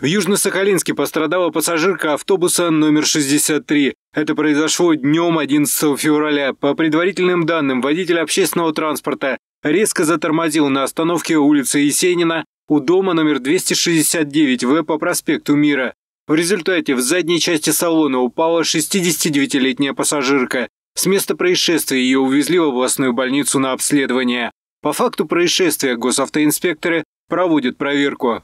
В Южно-Сахалинске пострадала пассажирка автобуса номер 63. Это произошло днем 11 февраля. По предварительным данным, водитель общественного транспорта резко затормозил на остановке улицы Есенина у дома номер 269В по проспекту Мира. В результате в задней части салона упала 69-летняя пассажирка. С места происшествия ее увезли в областную больницу на обследование. По факту происшествия госавтоинспекторы проводят проверку.